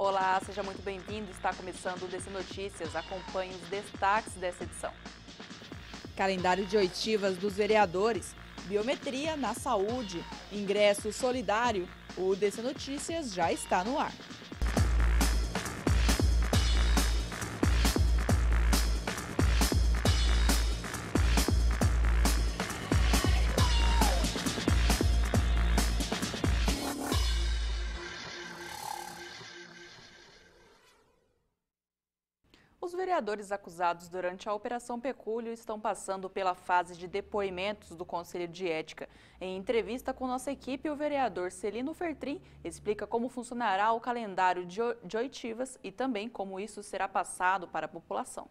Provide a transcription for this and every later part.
Olá, seja muito bem-vindo. Está começando o DC Notícias. Acompanhe os destaques dessa edição. Calendário de oitivas dos vereadores, biometria na saúde, ingresso solidário. O DC Notícias já está no ar. Vereadores acusados durante a Operação Pecúlio estão passando pela fase de depoimentos do Conselho de Ética. Em entrevista com nossa equipe, o vereador Celino Fertrim explica como funcionará o calendário de oitivas e também como isso será passado para a população.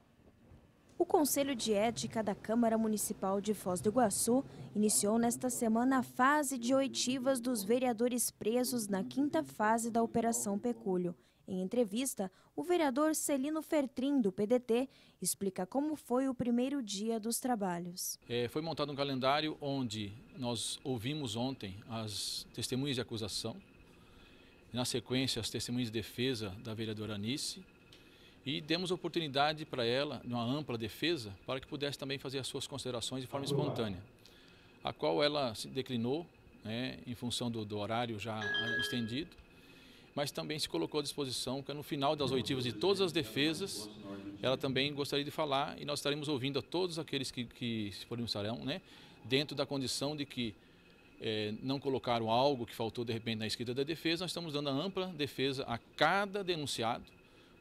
O Conselho de Ética da Câmara Municipal de Foz do Iguaçu iniciou nesta semana a fase de oitivas dos vereadores presos na quinta fase da Operação Pecúlio. Em entrevista, o vereador Celino Fertrim, do PDT, explica como foi o primeiro dia dos trabalhos. É, foi montado um calendário onde nós ouvimos ontem as testemunhas de acusação, na sequência as testemunhas de defesa da vereadora Anice, e demos oportunidade para ela, numa ampla defesa, para que pudesse também fazer as suas considerações de forma espontânea, a qual ela se declinou, né, em função do, do horário já estendido, mas também se colocou à disposição que no final das oitivas de todas as defesas, ela também gostaria de falar e nós estaremos ouvindo a todos aqueles que, que se pronunciarão, né, dentro da condição de que é, não colocaram algo que faltou de repente na escrita da defesa, nós estamos dando ampla defesa a cada denunciado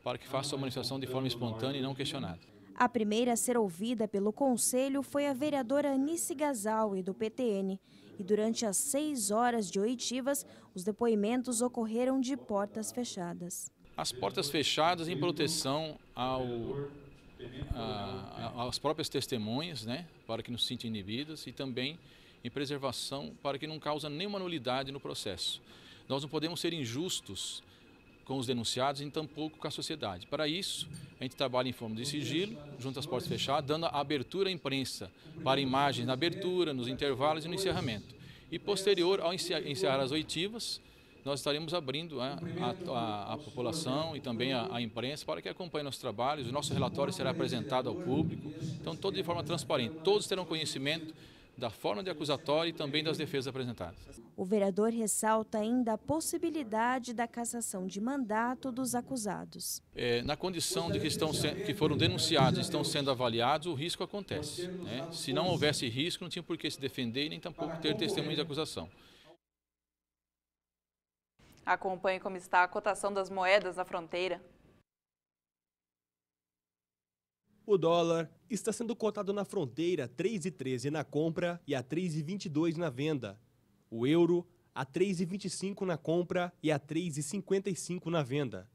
para que faça a manifestação de forma espontânea e não questionada. A primeira a ser ouvida pelo Conselho foi a vereadora Anice Gazal, do PTN e durante as seis horas de oitivas, os depoimentos ocorreram de portas fechadas. As portas fechadas em proteção ao, a, às próprias testemunhas, né, para que não se sintam inibidas, e também em preservação para que não cause nenhuma nulidade no processo. Nós não podemos ser injustos com os denunciados e tampouco com a sociedade. Para isso, a gente trabalha em forma de sigilo, junto às portas fechadas, dando abertura à imprensa para imagens na abertura, nos intervalos e no encerramento. E posterior ao encerrar as oitivas, nós estaremos abrindo a, a, a população e também a, a, imprensa para que acompanhe nossos trabalhos. O nosso relatório será apresentado ao público, então todo de forma transparente. Todos terão conhecimento da forma de acusatório e também das defesas apresentadas. O vereador ressalta ainda a possibilidade da cassação de mandato dos acusados. É, na condição de que, estão que foram denunciados e estão sendo avaliados, o risco acontece. Né? Se não houvesse risco, não tinha por que se defender e nem tampouco ter testemunho de acusação. Acompanhe como está a cotação das moedas na fronteira. O dólar está sendo cotado na fronteira a 3,13 na compra e a 3,22 na venda. O euro a 3,25 na compra e a 3,55 na venda.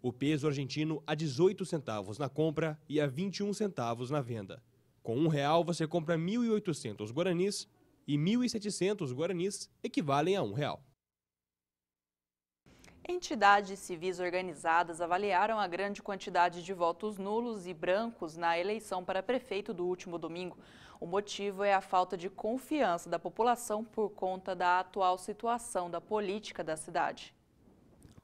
O peso argentino a 18 centavos na compra e a 21 centavos na venda. Com um real você compra 1.800 guaranis e 1.700 guaranis equivalem a um real. Entidades civis organizadas avaliaram a grande quantidade de votos nulos e brancos na eleição para prefeito do último domingo. O motivo é a falta de confiança da população por conta da atual situação da política da cidade.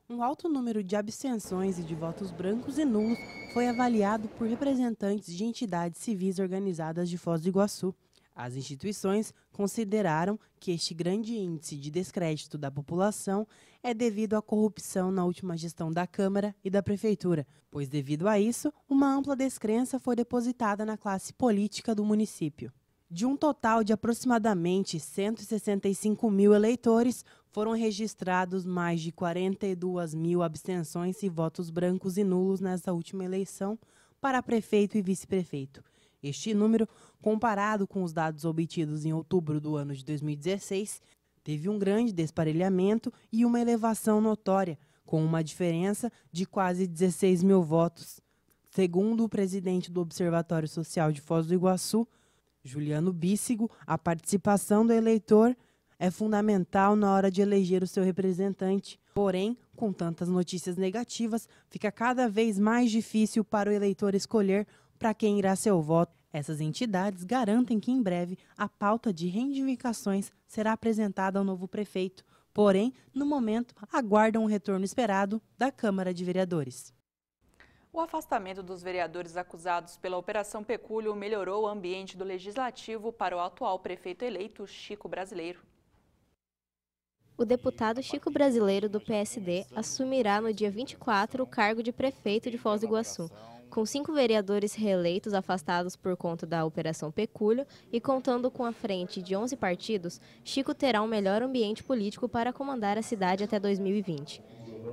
Um alto número de abstenções e de votos brancos e nulos foi avaliado por representantes de entidades civis organizadas de Foz do Iguaçu. As instituições consideraram que este grande índice de descrédito da população é devido à corrupção na última gestão da Câmara e da Prefeitura, pois, devido a isso, uma ampla descrença foi depositada na classe política do município. De um total de aproximadamente 165 mil eleitores, foram registrados mais de 42 mil abstenções e votos brancos e nulos nessa última eleição para prefeito e vice-prefeito. Este número, comparado com os dados obtidos em outubro do ano de 2016, teve um grande desparelhamento e uma elevação notória, com uma diferença de quase 16 mil votos. Segundo o presidente do Observatório Social de Foz do Iguaçu, Juliano Bíssigo, a participação do eleitor é fundamental na hora de eleger o seu representante. Porém, com tantas notícias negativas, fica cada vez mais difícil para o eleitor escolher para quem irá seu voto. Essas entidades garantem que em breve a pauta de reivindicações será apresentada ao novo prefeito, porém, no momento, aguardam o retorno esperado da Câmara de Vereadores. O afastamento dos vereadores acusados pela Operação Pecúlio melhorou o ambiente do Legislativo para o atual prefeito eleito, Chico Brasileiro. O deputado Chico Brasileiro do PSD assumirá no dia 24 o cargo de prefeito de Foz do Iguaçu. Com cinco vereadores reeleitos afastados por conta da Operação Pecúlio e contando com a frente de 11 partidos, Chico terá um melhor ambiente político para comandar a cidade até 2020.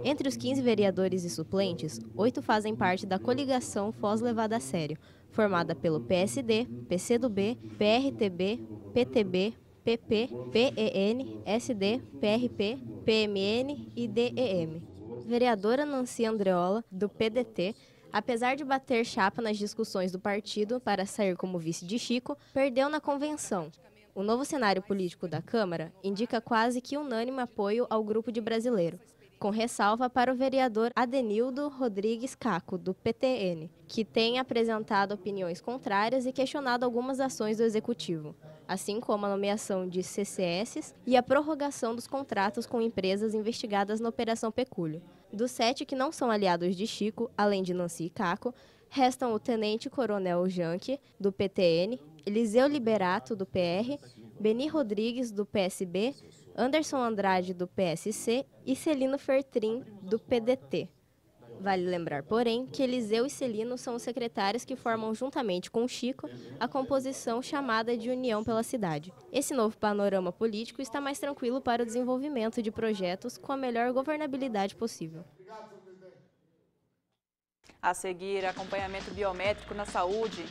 Entre os 15 vereadores e suplentes, oito fazem parte da coligação Foz Levada a Sério, formada pelo PSD, PCdoB, PRTB, PTB, PP, PEN, SD, PRP, PMN e DEM. Vereadora Nancy Andreola, do PDT, apesar de bater chapa nas discussões do partido para sair como vice de Chico, perdeu na convenção. O novo cenário político da Câmara indica quase que unânime apoio ao grupo de brasileiro com ressalva para o vereador Adenildo Rodrigues Caco, do PTN, que tem apresentado opiniões contrárias e questionado algumas ações do Executivo, assim como a nomeação de CCS e a prorrogação dos contratos com empresas investigadas na Operação Pecúlio. Dos sete que não são aliados de Chico, além de Nancy e Caco, restam o Tenente Coronel Janke, do PTN, Eliseu Liberato, do PR, Beni Rodrigues, do PSB, Anderson Andrade, do PSC, e Celino Fertrin, do PDT. Vale lembrar, porém, que Eliseu e Celino são os secretários que formam, juntamente com Chico, a composição chamada de União pela Cidade. Esse novo panorama político está mais tranquilo para o desenvolvimento de projetos com a melhor governabilidade possível. A seguir, acompanhamento biométrico na saúde.